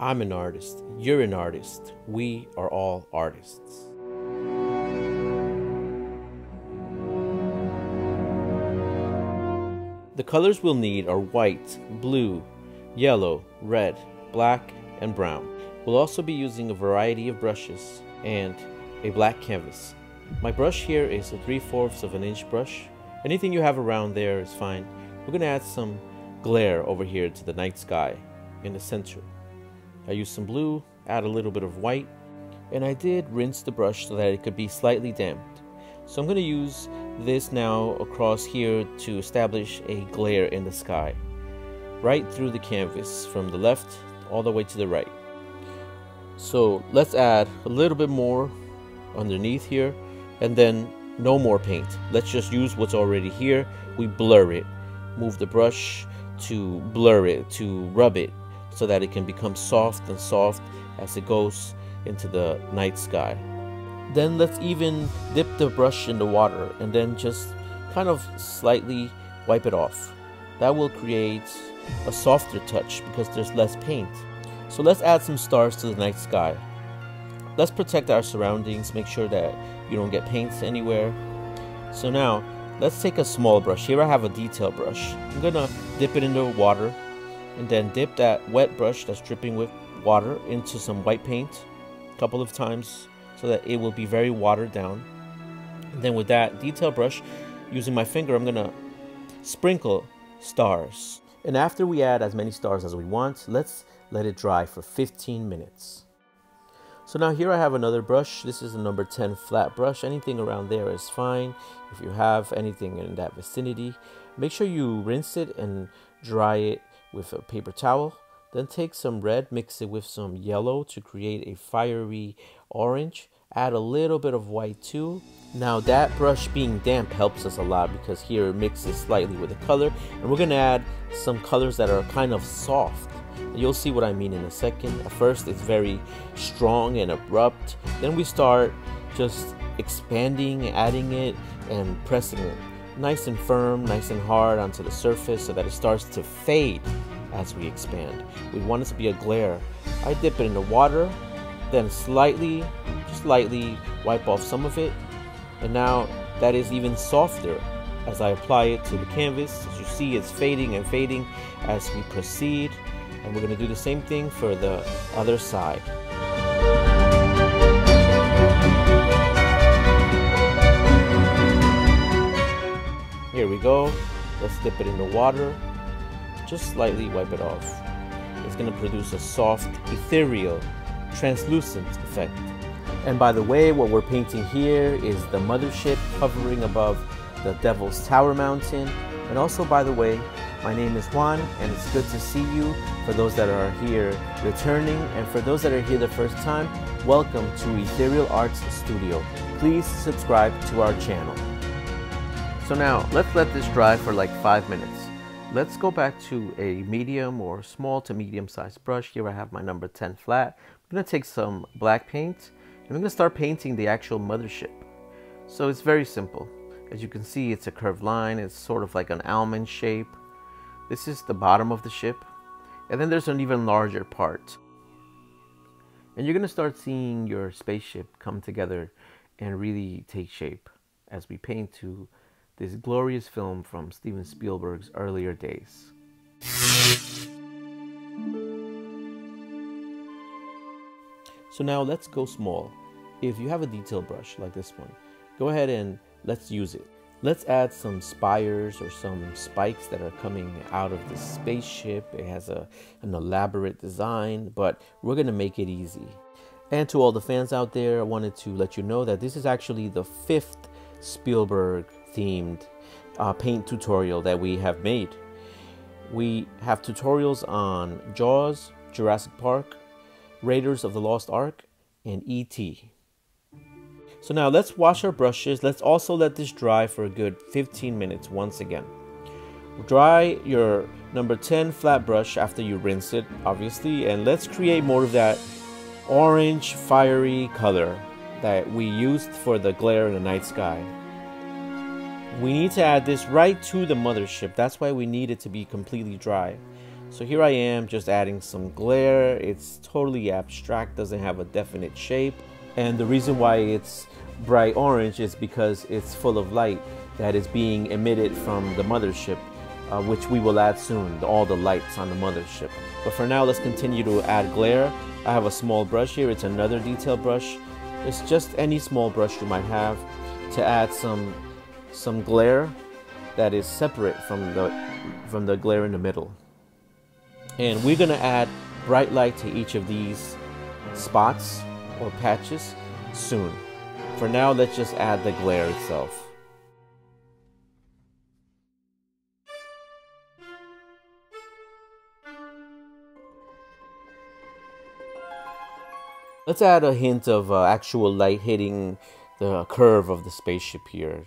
I'm an artist. You're an artist. We are all artists. The colors we'll need are white, blue, yellow, red, black, and brown. We'll also be using a variety of brushes and a black canvas. My brush here is a 3 fourths of an inch brush. Anything you have around there is fine. We're going to add some glare over here to the night sky in the center. I used some blue, add a little bit of white, and I did rinse the brush so that it could be slightly damped. So I'm going to use this now across here to establish a glare in the sky, right through the canvas from the left all the way to the right. So let's add a little bit more underneath here and then no more paint. Let's just use what's already here. We blur it, move the brush to blur it, to rub it so that it can become soft and soft as it goes into the night sky. Then let's even dip the brush in the water and then just kind of slightly wipe it off. That will create a softer touch because there's less paint. So let's add some stars to the night sky. Let's protect our surroundings, make sure that you don't get paint anywhere. So now, let's take a small brush. Here I have a detail brush. I'm gonna dip it into water and then dip that wet brush that's dripping with water into some white paint a couple of times so that it will be very watered down. And then with that detail brush, using my finger, I'm gonna sprinkle stars. And after we add as many stars as we want, let's let it dry for 15 minutes. So now here I have another brush. This is a number 10 flat brush. Anything around there is fine. If you have anything in that vicinity, make sure you rinse it and dry it with a paper towel. Then take some red, mix it with some yellow to create a fiery orange. Add a little bit of white too. Now that brush being damp helps us a lot because here it mixes slightly with the color. And we're gonna add some colors that are kind of soft. You'll see what I mean in a second. At first it's very strong and abrupt. Then we start just expanding, adding it, and pressing it nice and firm, nice and hard onto the surface so that it starts to fade as we expand. We want it to be a glare. I dip it in the water, then slightly, just lightly wipe off some of it. And now that is even softer as I apply it to the canvas. As you see, it's fading and fading as we proceed. And we're gonna do the same thing for the other side. Go. Let's dip it in the water. Just slightly wipe it off. It's going to produce a soft, ethereal, translucent effect. And by the way, what we're painting here is the mothership hovering above the Devil's Tower Mountain. And also, by the way, my name is Juan, and it's good to see you. For those that are here returning, and for those that are here the first time, welcome to Ethereal Arts Studio. Please subscribe to our channel. So now let's let this dry for like five minutes. Let's go back to a medium or small to medium sized brush. Here I have my number 10 flat. I'm gonna take some black paint and I'm gonna start painting the actual mothership. So it's very simple. As you can see, it's a curved line. It's sort of like an almond shape. This is the bottom of the ship. And then there's an even larger part. And you're gonna start seeing your spaceship come together and really take shape as we paint to this glorious film from Steven Spielberg's earlier days. So now let's go small. If you have a detail brush like this one, go ahead and let's use it. Let's add some spires or some spikes that are coming out of the spaceship. It has a, an elaborate design, but we're gonna make it easy. And to all the fans out there, I wanted to let you know that this is actually the fifth Spielberg themed uh, paint tutorial that we have made. We have tutorials on Jaws, Jurassic Park, Raiders of the Lost Ark, and E.T. So now let's wash our brushes. Let's also let this dry for a good 15 minutes once again. Dry your number 10 flat brush after you rinse it, obviously, and let's create more of that orange fiery color that we used for the glare in the night sky. We need to add this right to the mothership. That's why we need it to be completely dry. So here I am just adding some glare. It's totally abstract, doesn't have a definite shape. And the reason why it's bright orange is because it's full of light that is being emitted from the mothership, uh, which we will add soon, all the lights on the mothership. But for now, let's continue to add glare. I have a small brush here, it's another detail brush. It's just any small brush you might have to add some, some glare that is separate from the, from the glare in the middle. And we're gonna add bright light to each of these spots or patches soon. For now, let's just add the glare itself. Let's add a hint of uh, actual light hitting the curve of the spaceship here.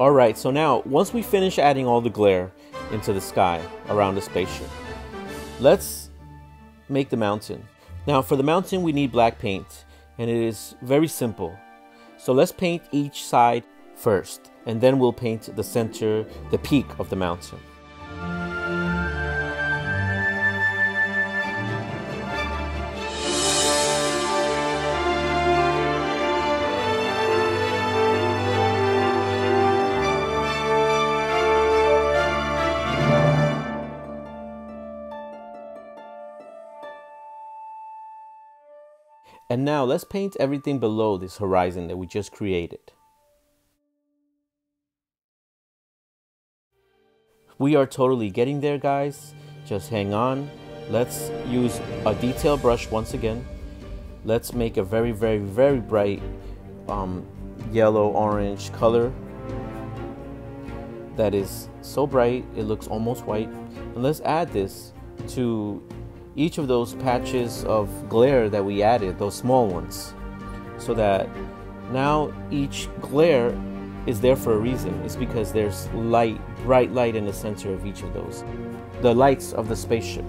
Alright, so now once we finish adding all the glare into the sky around the spaceship, let's make the mountain. Now for the mountain we need black paint and it is very simple. So let's paint each side first and then we'll paint the center, the peak of the mountain. And now let's paint everything below this horizon that we just created. We are totally getting there guys. Just hang on. Let's use a detail brush once again. Let's make a very, very, very bright um, yellow orange color that is so bright it looks almost white. And let's add this to each of those patches of glare that we added, those small ones, so that now each glare is there for a reason. It's because there's light, bright light in the center of each of those. The lights of the spaceship.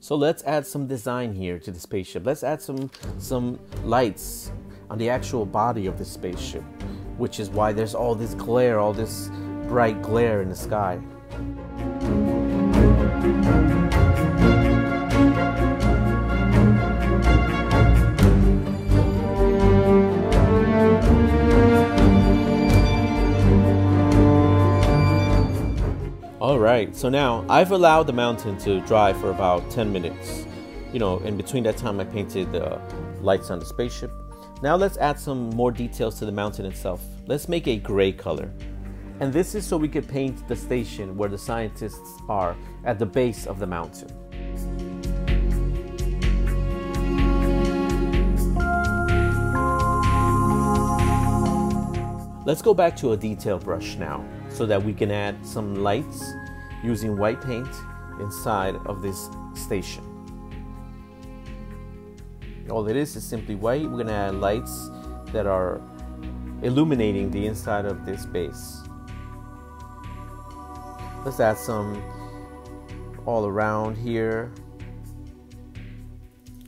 So let's add some design here to the spaceship. Let's add some some lights on the actual body of the spaceship which is why there's all this glare, all this bright glare in the sky. Alright, so now I've allowed the mountain to dry for about 10 minutes. You know, in between that time I painted the lights on the spaceship now let's add some more details to the mountain itself. Let's make a gray color. And this is so we could paint the station where the scientists are at the base of the mountain. Let's go back to a detail brush now so that we can add some lights using white paint inside of this station. All it is is simply white. We're going to add lights that are illuminating the inside of this base. Let's add some all around here.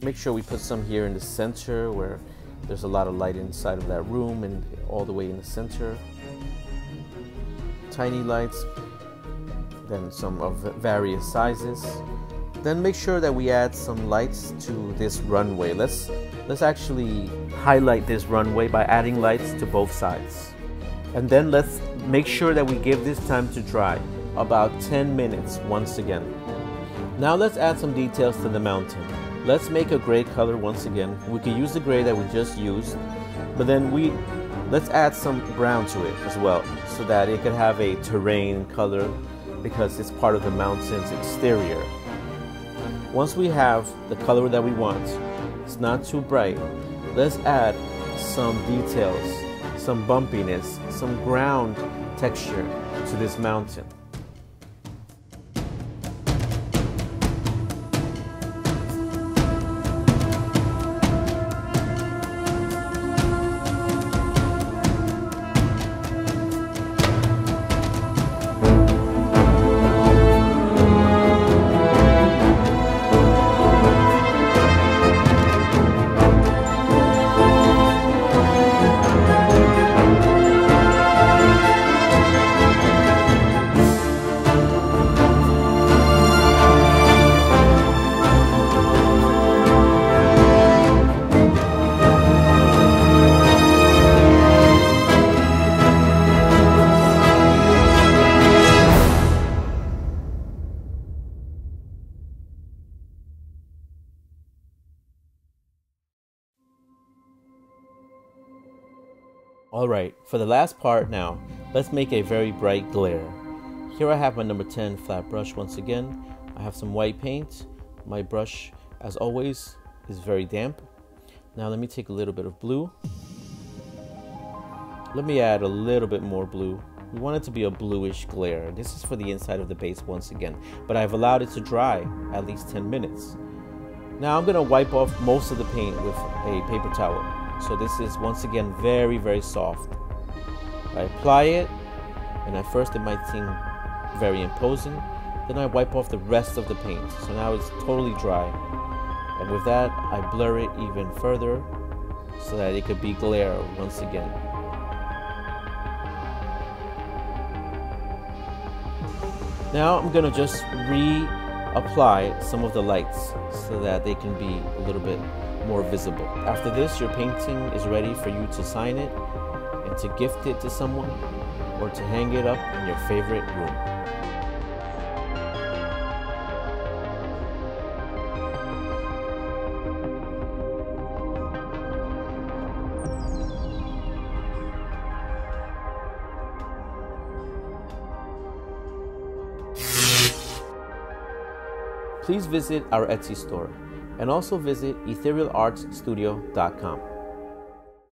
Make sure we put some here in the center where there's a lot of light inside of that room and all the way in the center. Tiny lights, then some of various sizes. Then make sure that we add some lights to this runway. Let's, let's actually highlight this runway by adding lights to both sides. And then let's make sure that we give this time to dry, about 10 minutes once again. Now let's add some details to the mountain. Let's make a gray color once again. We can use the gray that we just used, but then we let's add some brown to it as well so that it could have a terrain color because it's part of the mountain's exterior. Once we have the color that we want, it's not too bright, let's add some details, some bumpiness, some ground texture to this mountain. Alright, for the last part now, let's make a very bright glare. Here I have my number 10 flat brush once again. I have some white paint. My brush, as always, is very damp. Now let me take a little bit of blue. Let me add a little bit more blue. We want it to be a bluish glare. This is for the inside of the base once again, but I've allowed it to dry at least 10 minutes. Now I'm gonna wipe off most of the paint with a paper towel. So this is once again very, very soft. I apply it, and at first it might seem very imposing. Then I wipe off the rest of the paint. So now it's totally dry. And with that, I blur it even further so that it could be glare once again. Now I'm gonna just reapply some of the lights so that they can be a little bit more visible. After this, your painting is ready for you to sign it and to gift it to someone or to hang it up in your favorite room. Please visit our Etsy store and also visit etherealartsstudio.com.